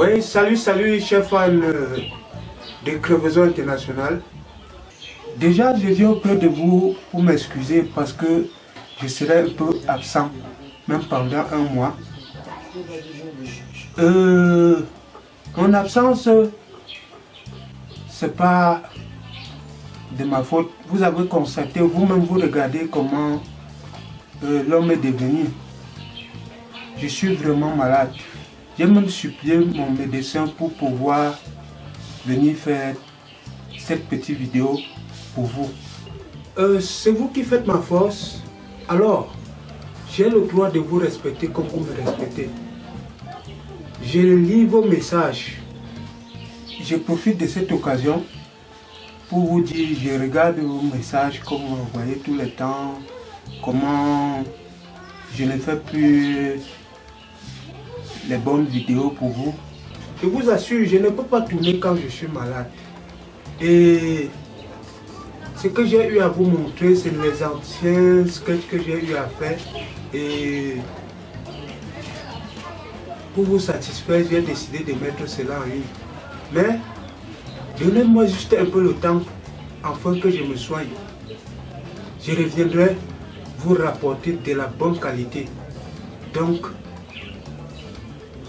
Oui, salut, salut, chef euh, de Crevaison International. Déjà, je viens auprès de vous pour m'excuser parce que je serai un peu absent, même pendant un mois. Euh, mon absence, c'est pas de ma faute. Vous avez constaté, vous-même, vous regardez comment euh, l'homme est devenu. Je suis vraiment malade. J'ai même supplié mon médecin pour pouvoir venir faire cette petite vidéo pour vous. Euh, c'est vous qui faites ma force. Alors, j'ai le droit de vous respecter comme vous me respectez. Je lis vos messages. Je profite de cette occasion pour vous dire, je regarde vos messages comme vous voyez tout le temps, comment je ne fais plus les bonnes vidéos pour vous. Je vous assure, je ne peux pas tourner quand je suis malade. Et ce que j'ai eu à vous montrer, c'est les anciens sketchs que j'ai eu à faire. Et pour vous satisfaire, j'ai décidé de mettre cela en ligne. Mais donnez-moi juste un peu le temps afin que je me soigne. Je reviendrai vous rapporter de la bonne qualité. Donc,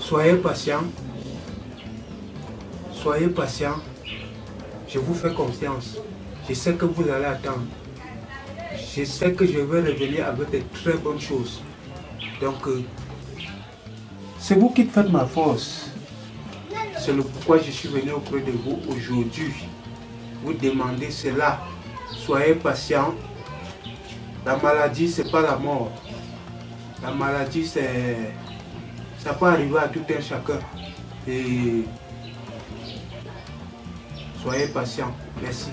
Soyez patient. Soyez patient. Je vous fais confiance. Je sais que vous allez attendre. Je sais que je vais revenir avec de très bonnes choses. Donc, euh, c'est vous qui faites ma force. C'est pourquoi je suis venu auprès de vous aujourd'hui. Vous demandez cela. Soyez patient. La maladie, c'est pas la mort. La maladie, c'est ça peut arriver à tout un chacun. Et soyez patient. Merci.